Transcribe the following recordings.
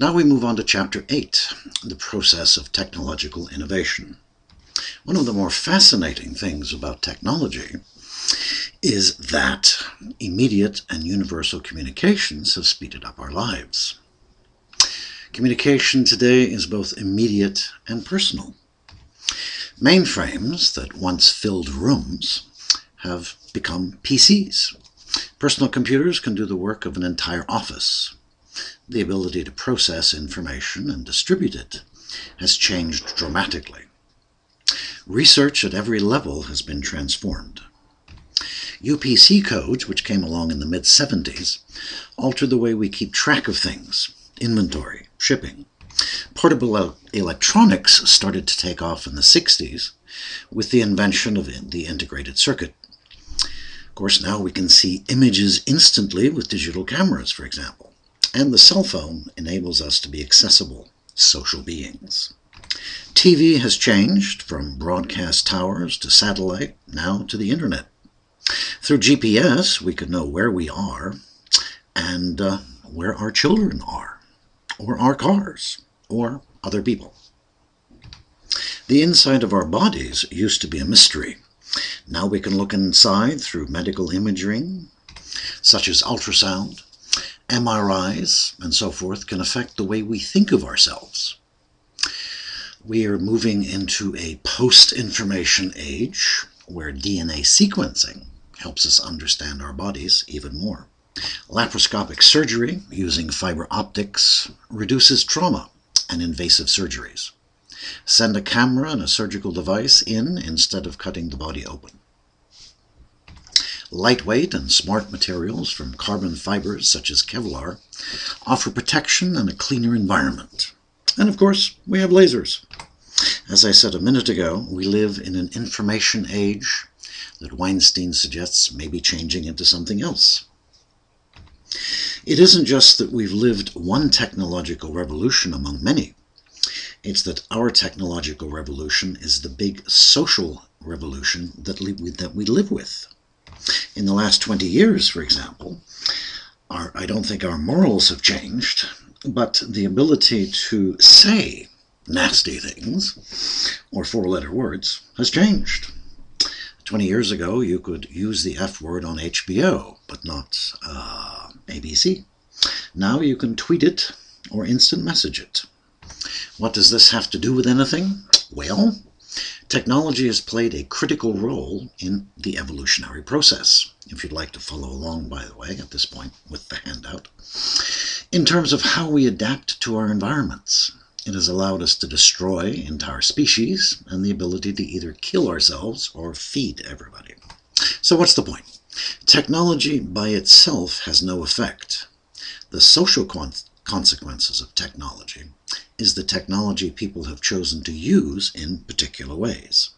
Now we move on to Chapter 8 the process of technological innovation. One of the more fascinating things about technology is that immediate and universal communications have speeded up our lives. Communication today is both immediate and personal. Mainframes that once filled rooms have become PCs. Personal computers can do the work of an entire office. The ability to process information and distribute it has changed dramatically. Research at every level has been transformed. UPC codes, which came along in the mid 70s, altered the way we keep track of things inventory, shipping. Portable electronics started to take off in the 60s with the invention of the integrated circuit. Of course, now we can see images instantly with digital cameras, for example. And the cell phone enables us to be accessible social beings. TV has changed from broadcast towers to satellite, now to the internet. Through GPS, we can know where we are and uh, where our children are, or our cars, or other people. The inside of our bodies used to be a mystery. Now we can look inside through medical imaging, such as ultrasound, MRIs, and so forth, can affect the way we think of ourselves. We are moving into a post information age where DNA sequencing helps us understand our bodies even more. Laparoscopic surgery using fiber optics reduces trauma and invasive surgeries. Send a camera and a surgical device in instead of cutting the body open. Lightweight and smart materials from carbon fibers such as Kevlar offer protection and a cleaner environment. And of course, we have lasers. As I said a minute ago, we live in an information age that Weinstein suggests may be changing into something else. It isn't just that we've lived one technological revolution among many. It's that our technological revolution is the big social revolution that, that we live with. In the last 20 years, for example, our, I don't think our morals have changed, but the ability to say nasty things or four letter words has changed. 20 years ago, you could use the F word on HBO, but not uh, ABC. Now you can tweet it or instant message it. What does this have to do with anything? Well, technology has played a critical role in the evolutionary process. If you'd like to follow along, by the way, at this point with the handout, in terms of how we adapt to our environments. It has allowed us to destroy entire species and the ability to either kill ourselves or feed everybody. So what's the point? Technology by itself has no effect. The social consequences of technology is the technology people have chosen to use in particular ways.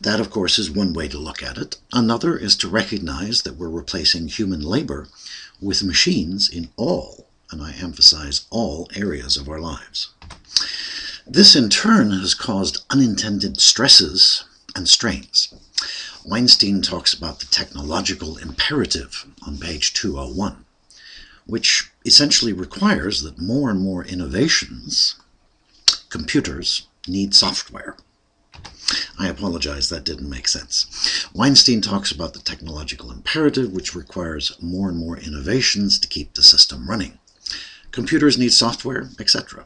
That, of course, is one way to look at it. Another is to recognize that we're replacing human labor with machines in all and I emphasize all areas of our lives. This in turn has caused unintended stresses and strains. Weinstein talks about the technological imperative on page 201, which essentially requires that more and more innovations, computers, need software. I apologize, that didn't make sense. Weinstein talks about the technological imperative, which requires more and more innovations to keep the system running computers need software, etc.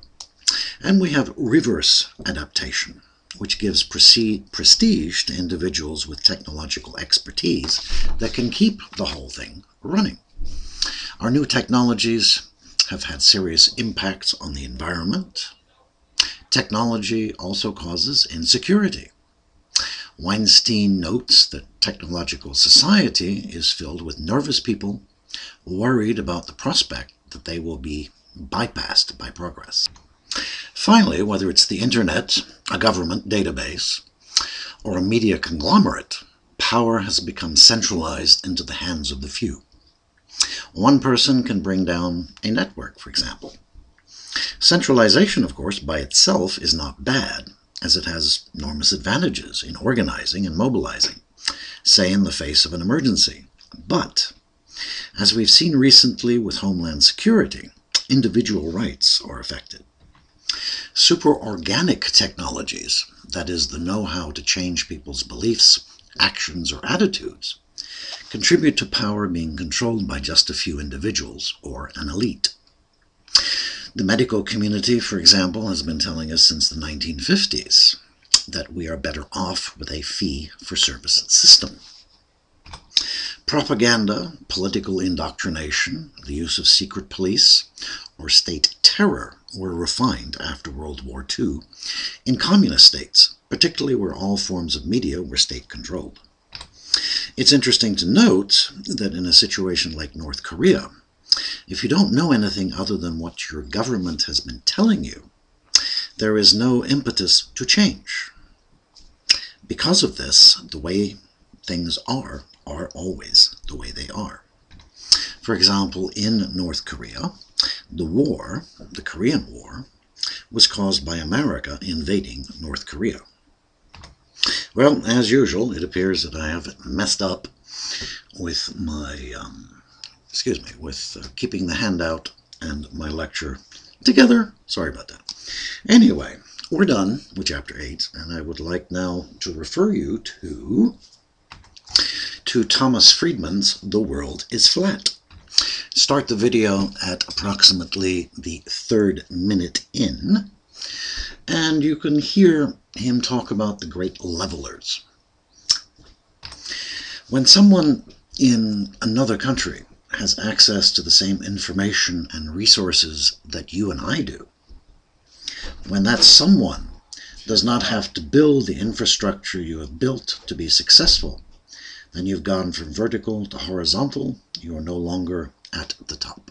And we have reverse adaptation, which gives prestige to individuals with technological expertise that can keep the whole thing running. Our new technologies have had serious impacts on the environment. Technology also causes insecurity. Weinstein notes that technological society is filled with nervous people worried about the prospect that they will be bypassed by progress. Finally, whether it's the internet, a government database, or a media conglomerate, power has become centralized into the hands of the few. One person can bring down a network, for example. Centralization, of course, by itself is not bad, as it has enormous advantages in organizing and mobilizing, say in the face of an emergency. But as we've seen recently with Homeland Security, individual rights are affected. Superorganic technologies, that is, the know how to change people's beliefs, actions, or attitudes, contribute to power being controlled by just a few individuals or an elite. The medical community, for example, has been telling us since the 1950s that we are better off with a fee for service system. Propaganda, political indoctrination, the use of secret police, or state terror were refined after World War II in communist states, particularly where all forms of media were state controlled. It's interesting to note that in a situation like North Korea, if you don't know anything other than what your government has been telling you, there is no impetus to change. Because of this, the way things are are always the way they are. For example, in North Korea, the war, the Korean War, was caused by America invading North Korea. Well, as usual, it appears that I have messed up with my, um, excuse me, with uh, keeping the handout and my lecture together. Sorry about that. Anyway, we're done with chapter 8, and I would like now to refer you to to Thomas Friedman's The World is Flat. Start the video at approximately the third minute in, and you can hear him talk about the great levelers. When someone in another country has access to the same information and resources that you and I do, when that someone does not have to build the infrastructure you have built to be successful, then you've gone from vertical to horizontal. You are no longer at the top.